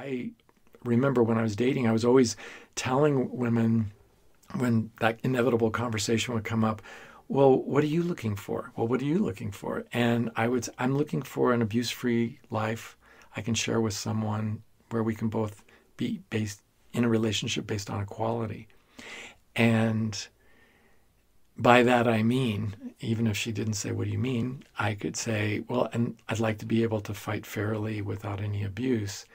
I remember when I was dating, I was always telling women when that inevitable conversation would come up, well, what are you looking for? Well, what are you looking for? And I would, I'm looking for an abuse-free life I can share with someone where we can both be based in a relationship based on equality. And by that I mean, even if she didn't say, What do you mean? I could say, Well, and I'd like to be able to fight fairly without any abuse.